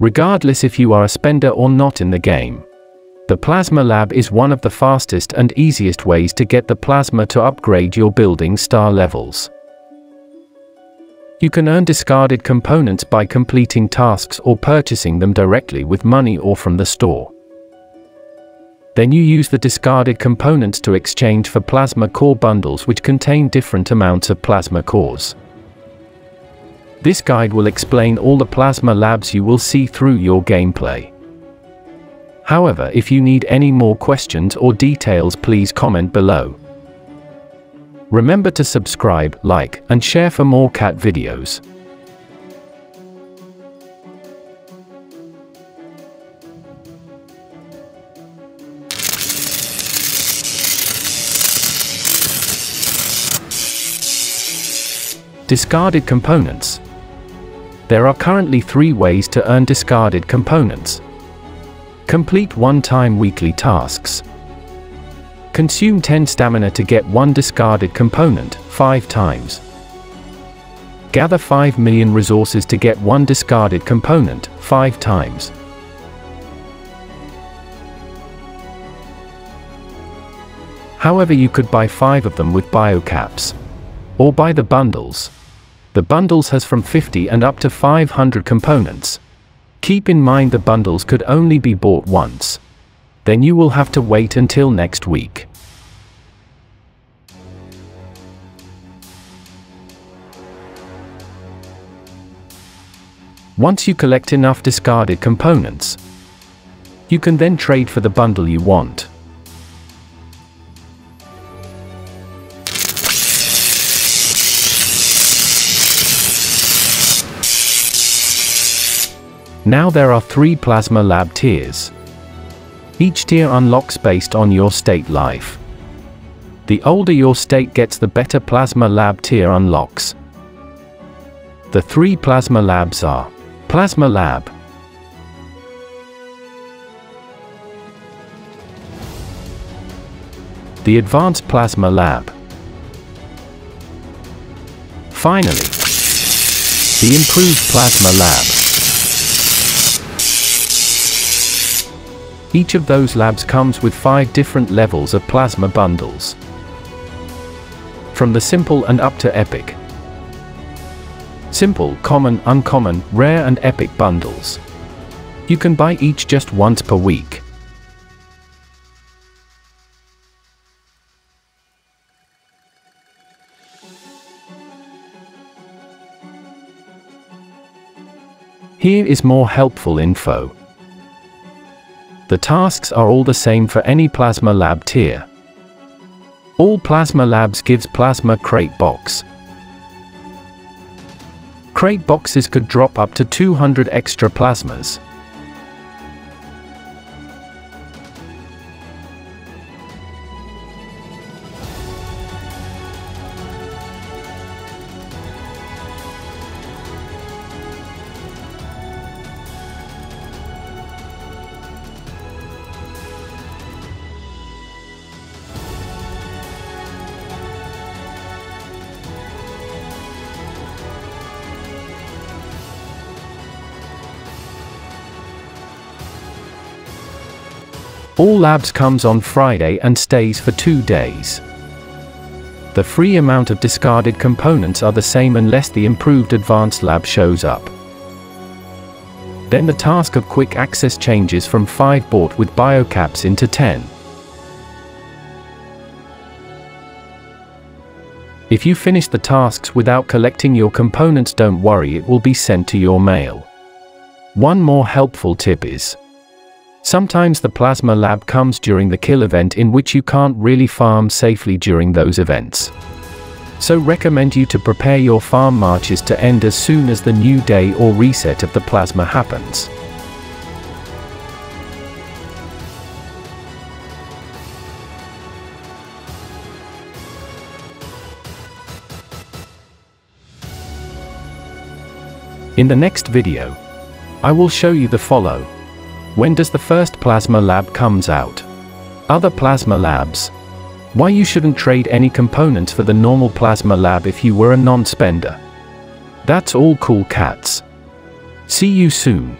Regardless if you are a spender or not in the game, the Plasma Lab is one of the fastest and easiest ways to get the plasma to upgrade your building star levels. You can earn discarded components by completing tasks or purchasing them directly with money or from the store. Then you use the discarded components to exchange for plasma core bundles which contain different amounts of plasma cores. This guide will explain all the plasma labs you will see through your gameplay. However, if you need any more questions or details please comment below. Remember to subscribe, like, and share for more cat videos. Discarded components. There are currently three ways to earn discarded components. Complete one-time weekly tasks. Consume 10 stamina to get one discarded component, 5 times. Gather 5 million resources to get one discarded component, 5 times. However you could buy 5 of them with biocaps. Or buy the bundles. The bundles has from 50 and up to 500 components. Keep in mind the bundles could only be bought once. Then you will have to wait until next week. Once you collect enough discarded components, you can then trade for the bundle you want. Now there are three Plasma Lab tiers. Each tier unlocks based on your state life. The older your state gets the better Plasma Lab tier unlocks. The three Plasma Labs are Plasma Lab, the Advanced Plasma Lab. Finally, the Improved Plasma Lab. Each of those labs comes with five different levels of plasma bundles. From the simple and up to epic. Simple, common, uncommon, rare and epic bundles. You can buy each just once per week. Here is more helpful info. The tasks are all the same for any Plasma Lab tier. All Plasma Labs gives Plasma Crate Box. Crate boxes could drop up to 200 extra plasmas. All labs comes on Friday and stays for two days. The free amount of discarded components are the same unless the improved advanced lab shows up. Then the task of quick access changes from 5 bought with biocaps into 10. If you finish the tasks without collecting your components don't worry it will be sent to your mail. One more helpful tip is, Sometimes the Plasma Lab comes during the kill event in which you can't really farm safely during those events. So recommend you to prepare your farm marches to end as soon as the new day or reset of the plasma happens. In the next video, I will show you the follow when does the first Plasma Lab comes out? Other plasma labs. Why you shouldn't trade any components for the normal plasma lab if you were a non-spender. That's all cool cats. See you soon.